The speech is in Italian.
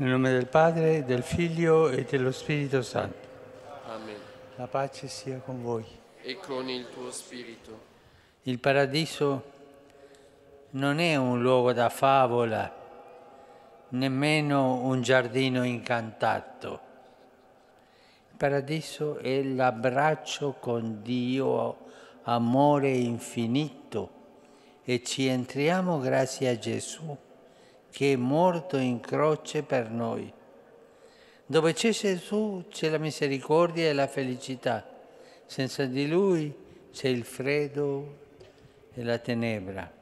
Nel nome del Padre, del Figlio e dello Spirito Santo. Amen. La pace sia con voi. E con il tuo spirito. Il paradiso non è un luogo da favola, nemmeno un giardino incantato. Il paradiso è l'abbraccio con Dio, amore infinito, e ci entriamo grazie a Gesù che è morto in croce per noi. Dove c'è Gesù c'è la misericordia e la felicità. Senza di Lui c'è il freddo e la tenebra.